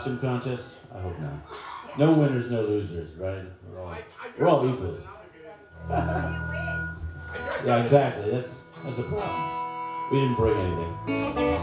costume contest? I hope not. No winners, no losers, right? We're all, I, I we're all dressed equals. as another dude. Yeah, exactly. That's that's a problem. We didn't bring anything.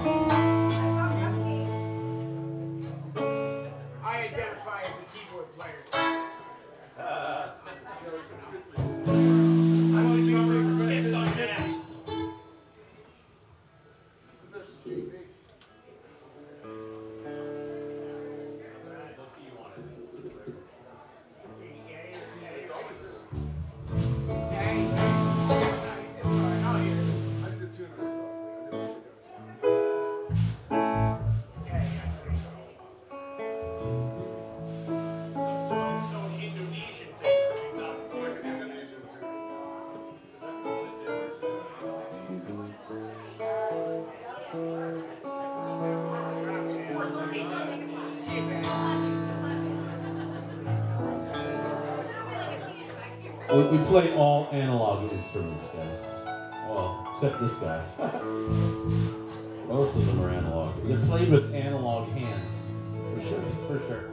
We, we play all analog instruments, guys. Well, except this guy. Most of them are analog. They're played with analog hands. For sure, for sure.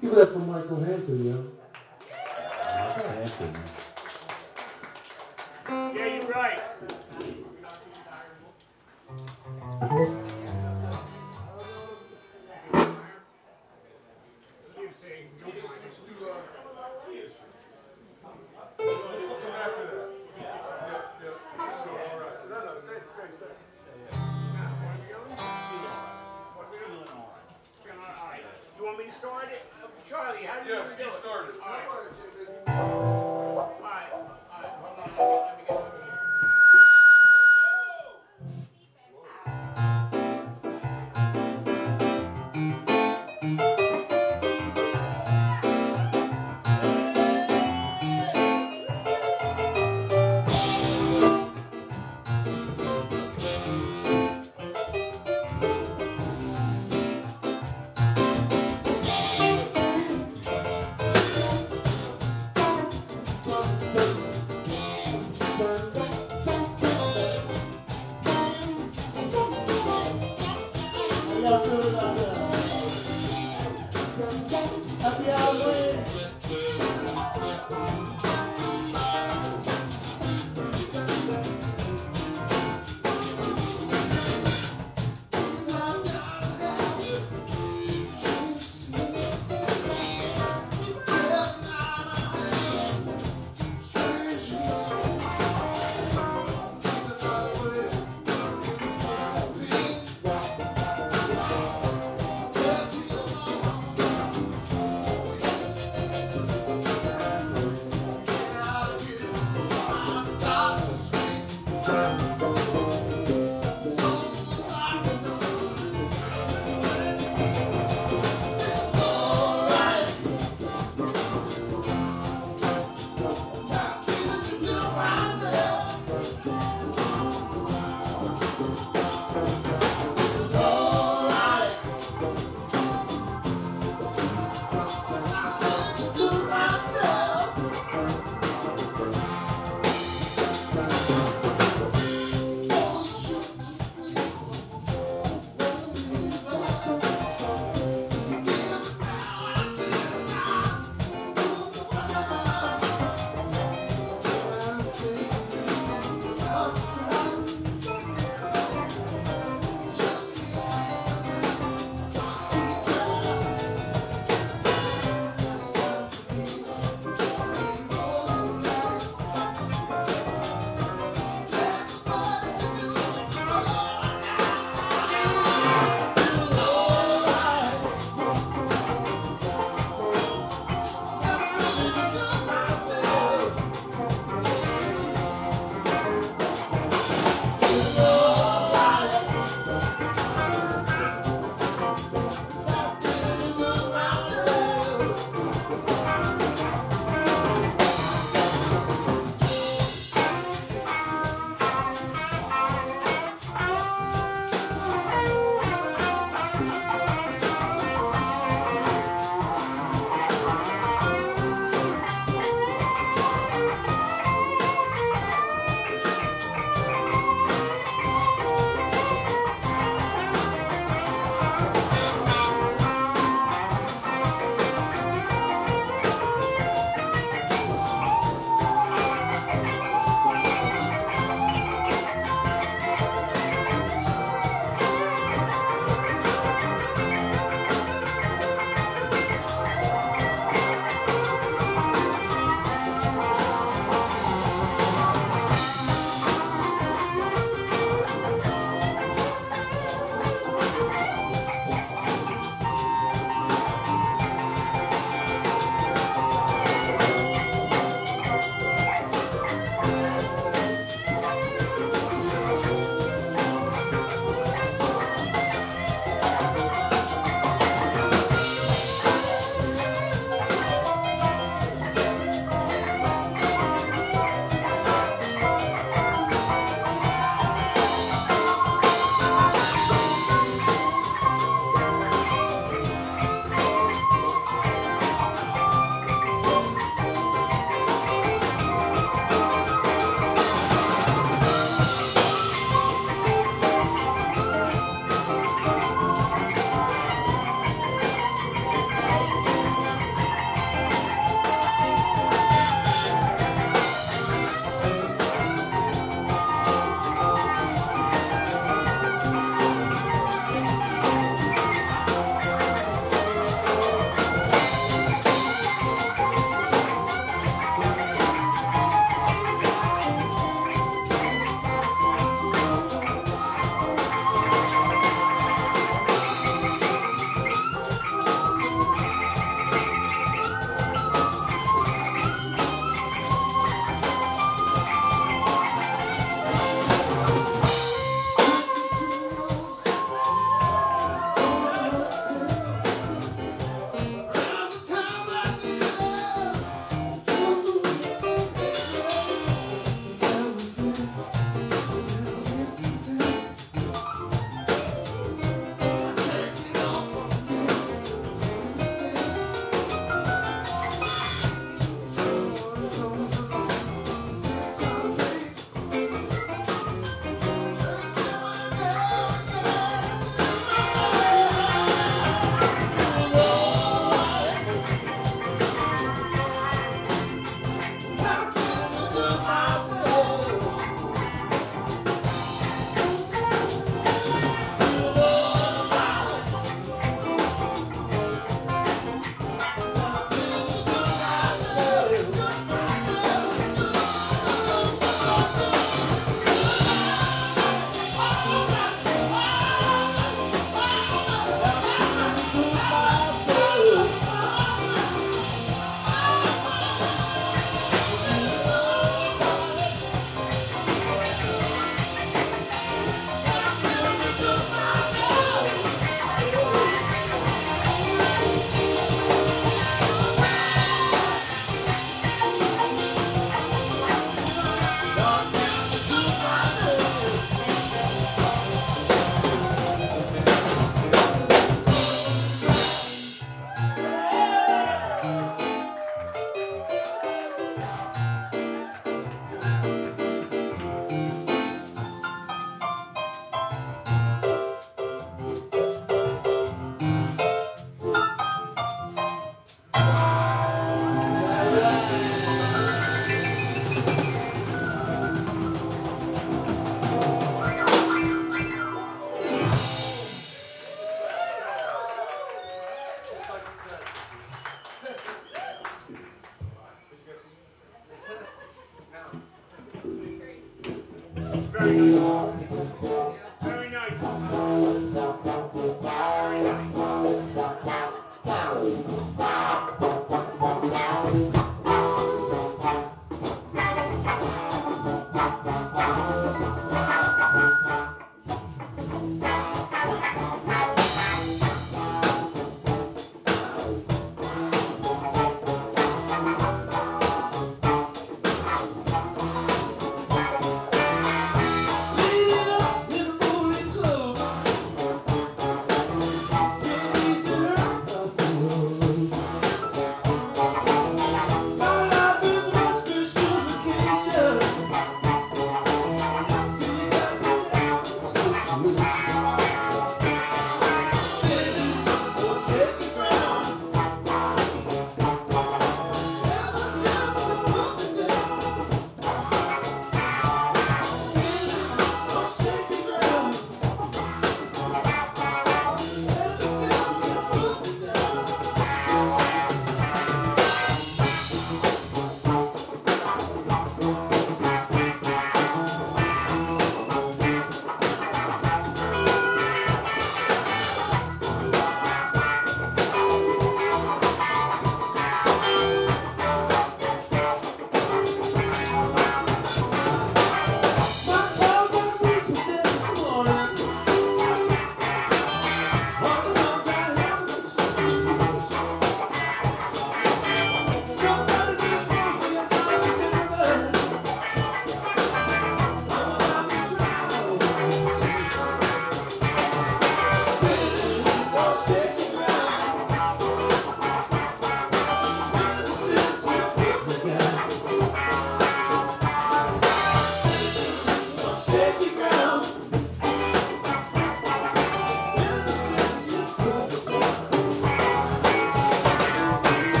Give it up for Michael Hampton, yo. Michael Hampton. Yeah, you're right.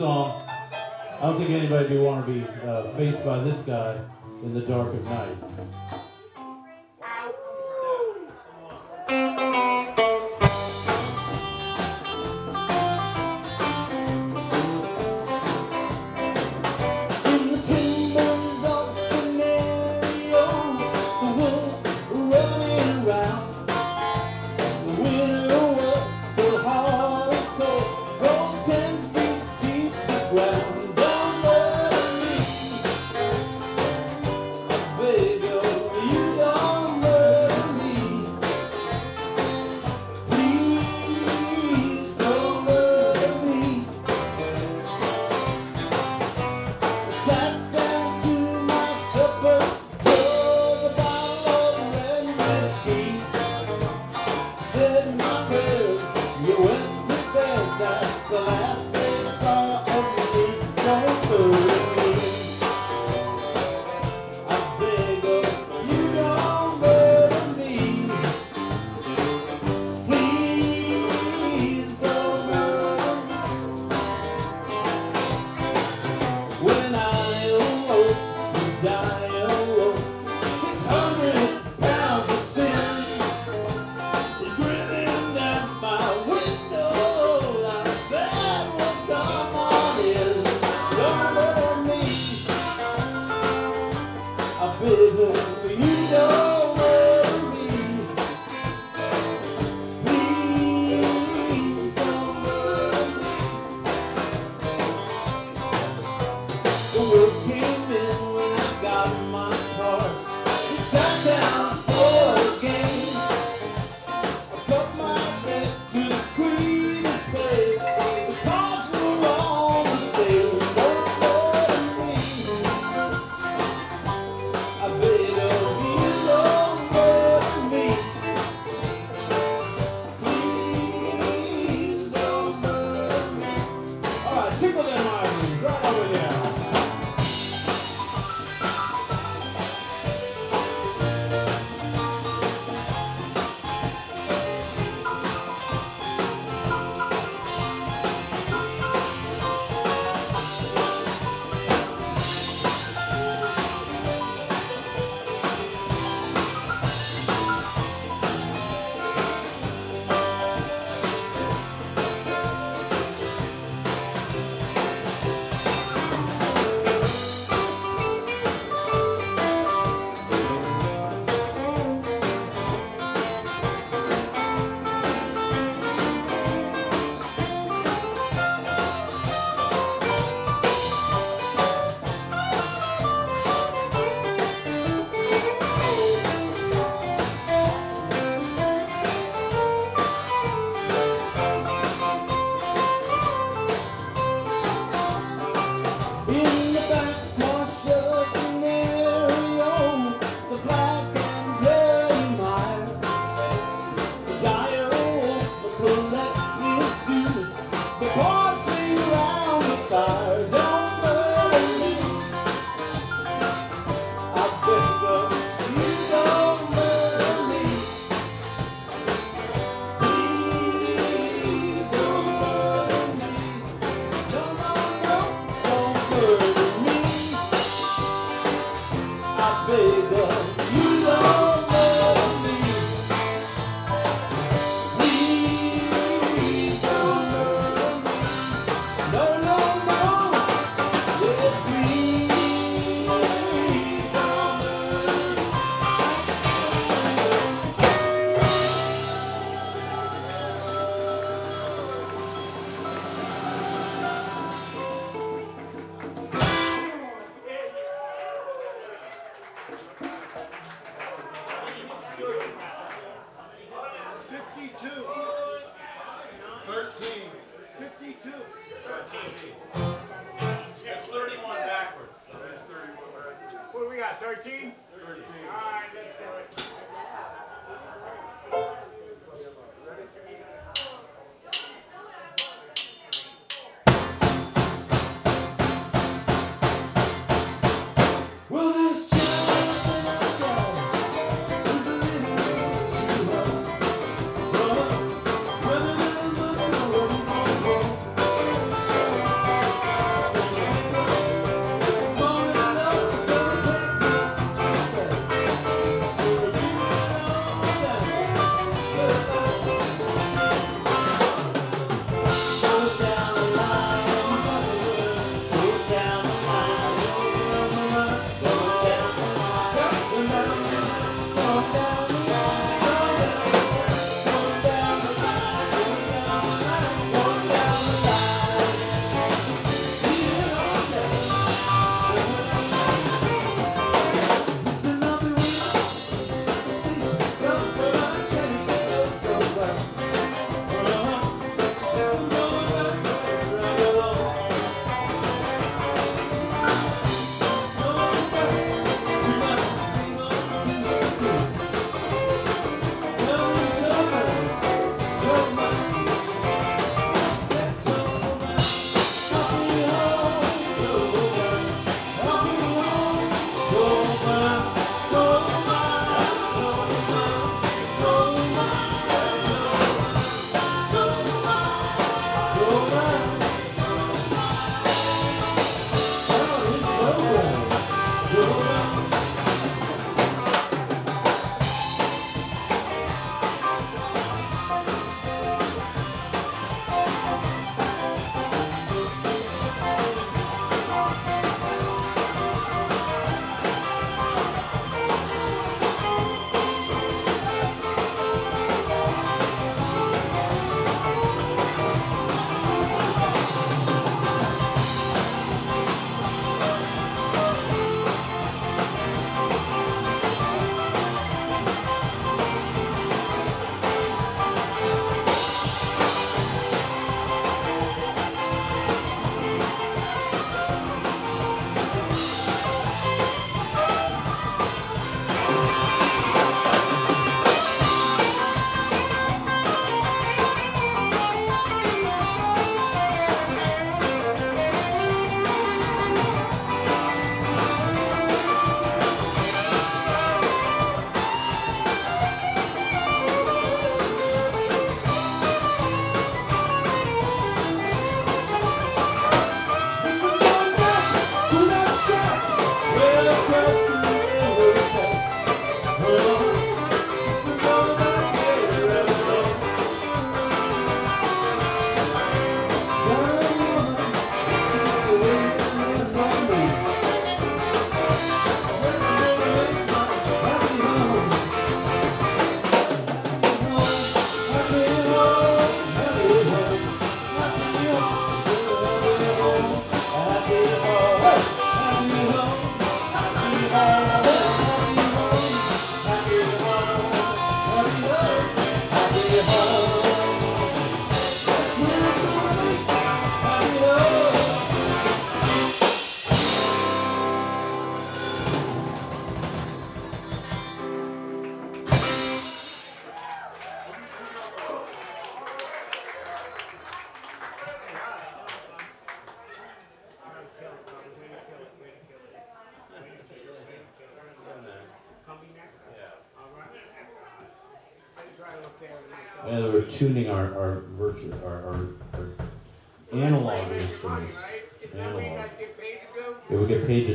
song. I don't think anybody would want to be uh, faced by this guy in the dark of night.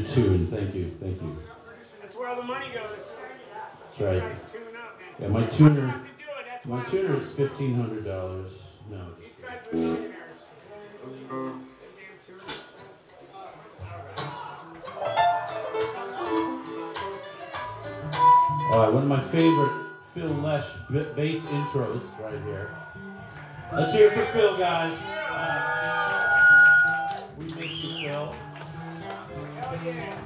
tune. Thank you. Thank you. That's where all the money goes. That's right. Yeah, my tuner. My tuner is fifteen hundred dollars. No. All right, one of my favorite Phil Lesh bass intros right here. Let's hear it for Phil, guys. Uh, we miss you, Phil. Yeah.